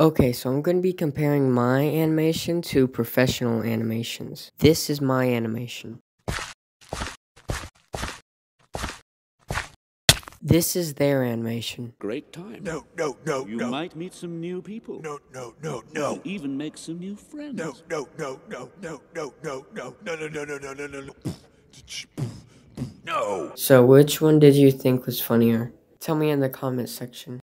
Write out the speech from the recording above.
Okay, so I'm going to be comparing my animation to professional animations. This is my animation. This is their animation. Great time. No, no, no, You no. might meet some new people. No, no, no, You no. even make some new friends. No, no, no, no, no, no, no, no, no, no, no, no, no, no, no, no. No. So, which one did you think was funnier? Tell me in the comment section.